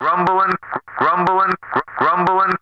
grumbling, grumbling, grumbling,